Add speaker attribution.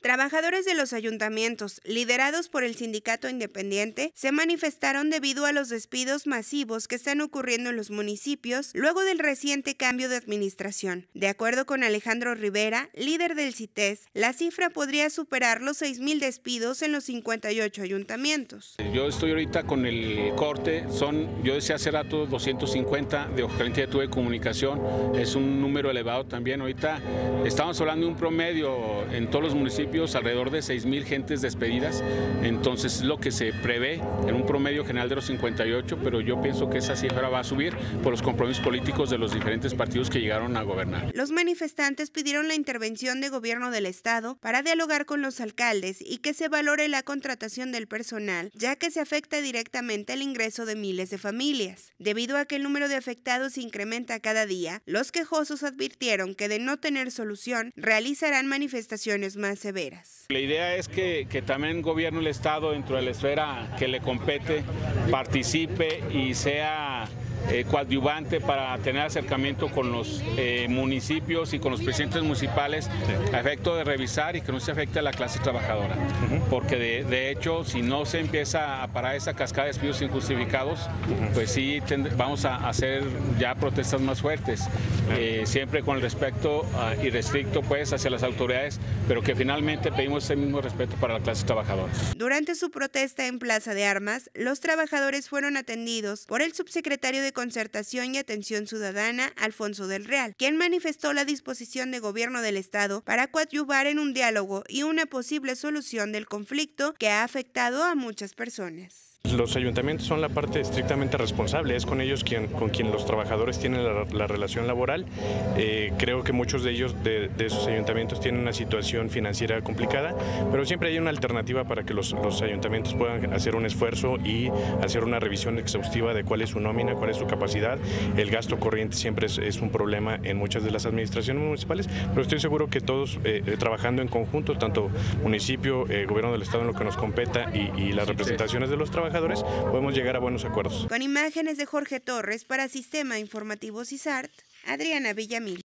Speaker 1: Trabajadores de los ayuntamientos, liderados por el sindicato independiente, se manifestaron debido a los despidos masivos que están ocurriendo en los municipios luego del reciente cambio de administración. De acuerdo con Alejandro Rivera, líder del CITES, la cifra podría superar los 6.000 despidos en los 58 ayuntamientos.
Speaker 2: Yo estoy ahorita con el corte, son, yo decía hace rato 250, de ojalá tuve comunicación, es un número elevado también. Ahorita estamos hablando de un promedio en todos los municipios alrededor de 6 mil gentes despedidas, entonces es lo que se prevé en un promedio general de los 58, pero yo pienso que esa cifra va a subir por los compromisos políticos de los diferentes partidos que llegaron a gobernar.
Speaker 1: Los manifestantes pidieron la intervención de gobierno del Estado para dialogar con los alcaldes y que se valore la contratación del personal, ya que se afecta directamente el ingreso de miles de familias. Debido a que el número de afectados incrementa cada día, los quejosos advirtieron que de no tener solución, realizarán manifestaciones más severas.
Speaker 2: La idea es que, que también el gobierno del Estado, dentro de la esfera que le compete, participe y sea eh, coadyuvante para tener acercamiento con los eh, municipios y con los presidentes municipales a efecto de revisar y que no se afecte a la clase trabajadora. Porque de, hecho, si no se empieza a parar esa cascada de despidos injustificados, pues sí vamos a hacer ya protestas más fuertes, eh, siempre con el respeto ah, y restricto pues hacia las autoridades, pero que finalmente pedimos ese mismo respeto para la clase trabajadora.
Speaker 1: Durante su protesta en Plaza de Armas, los trabajadores fueron atendidos por el subsecretario de Concertación y Atención Ciudadana, Alfonso del Real, quien manifestó la disposición de gobierno del Estado para coadyuvar en un diálogo y una posible solución del conflicto que ha afectado a muchas personas.
Speaker 3: Los ayuntamientos son la parte estrictamente responsable, es con ellos quien, con quien los trabajadores tienen la, relación laboral. Eh, creo que muchos de ellos, de, esos ayuntamientos, tienen una situación financiera complicada, pero siempre hay una alternativa para que los, ayuntamientos puedan hacer un esfuerzo y hacer una revisión exhaustiva de cuál es su nómina, cuál es su capacidad. El gasto corriente siempre es, un problema en muchas de las administraciones municipales, pero estoy seguro que todos eh, eh, trabajando en conjunto, tanto municipio, gobierno del Estado en lo que nos competa y, y las representaciones de los podemos llegar a buenos acuerdos.
Speaker 1: Con imágenes de Jorge Torres para Sistema Informativo CISART, Adriana Villamil.